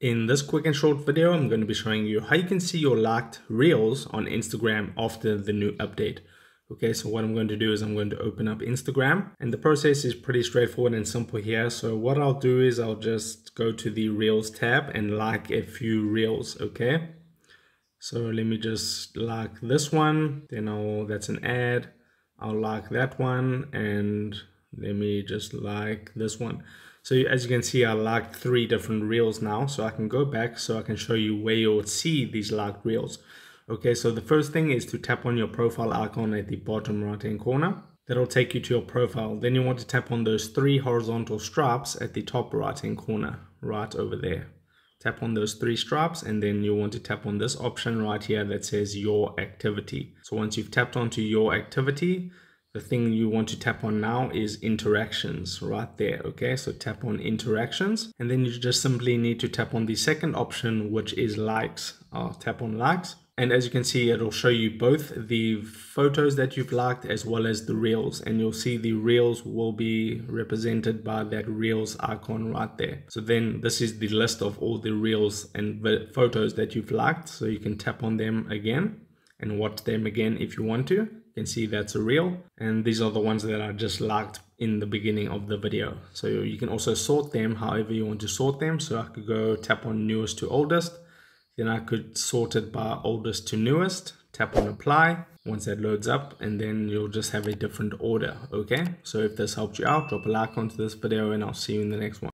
In this quick and short video, I'm going to be showing you how you can see your liked reels on Instagram after the new update. Okay, so what I'm going to do is I'm going to open up Instagram and the process is pretty straightforward and simple here. So what I'll do is I'll just go to the reels tab and like a few reels, okay? So let me just like this one, then I'll, that's an ad. I'll like that one and let me just like this one. So as you can see, I liked three different reels now. So I can go back so I can show you where you'll see these liked reels. Okay, so the first thing is to tap on your profile icon at the bottom right hand corner. That'll take you to your profile. Then you want to tap on those three horizontal stripes at the top right hand corner, right over there. Tap on those three stripes and then you want to tap on this option right here that says your activity. So once you've tapped onto your activity, the thing you want to tap on now is interactions right there okay? So tap on interactions and then you just simply need to tap on the second option which is likes. I'll tap on likes. And as you can see it'll show you both the photos that you've liked as well as the reels and you'll see the reels will be represented by that reels icon right there. So then this is the list of all the reels and photos that you've liked. So you can tap on them again and watch them again if you want to can see that's a reel and these are the ones that I just liked in the beginning of the video. So you can also sort them however you want to sort them. So I could go tap on newest to oldest. Then I could sort it by oldest to newest. Tap on apply once that loads up. And then you'll just have a different order okay? So if this helped you out drop a like onto this video and I'll see you in the next one